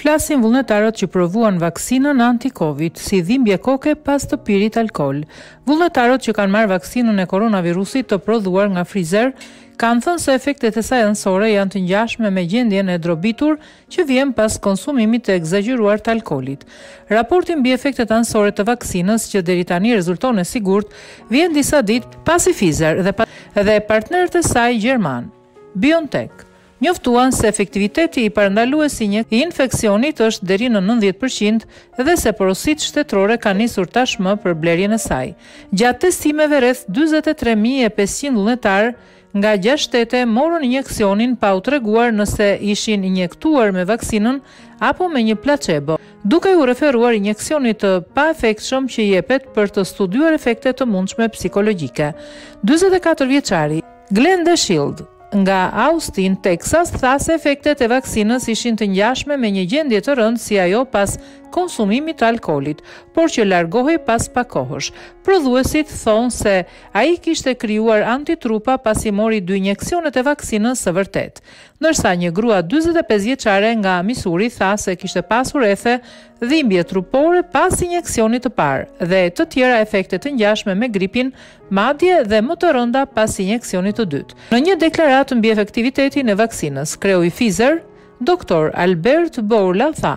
Flasin vullnetarët që provuan vaksinën anti-Covid, si dhimbje koke pas të pirit alkool. Vullnetarët që kanë marrë vaksinën e koronavirusit të prodhuar nga Pfizer, kanë thënë se efektet e saj anësore janë të ngjashme me gjendjen e drobitur që vjen pas konsumimit të ekzagjeruar të alkoolit. Raporti mbi efektet anësore të vaksinës, që deri tani rezulton e sigurt, vjen disa ditë pasi Pfizer dhe partnerët e saj gjermanë, BioNTech, njoftuan se efektiviteti parandalues i një infeksioni është deri në nëntëdhjetë për qind dhe se porositë shtetërore kanë nisur tashmë për blerjen e saj. Gjatë testimeve rreth dyzet e tre mijë e pesëqind vullnetarë nga gjashtë shtete morën injeksionin pa u treguar nëse ishin injektuar me vaksinën apo me një placebo, duke u referuar injeksionit të paefektshëm që jepet për të studiuar efekte të mundshme psikologjike. Dyzet e katër vjeçari, Glenn Deshields, nga Austin, Teksas, tha se efektet e vaksinës ishin të ngjashme me një gjendje të rëndë si ajo pas konsumimit të alkoolit, por që largohej pas pak kohësh. Prodhuesit thonë se ai kishte krijuar antitrupa pasi mori dy injeksionet e vaksinës së vërtetë. Ndërsa një grua dyzet e pesë vjeçare nga Misuri tha se kishte pasur ethe, dhimbje trupore pas injeksionit të parë dhe të tjera efekte të ngjashme me gripin, madje dhe më të rënda pas injeksionit të dytë. Në një deklaratë mbi efektivitetin e vaksinës, kreu i Pfizer, doktor Albert Bourla tha,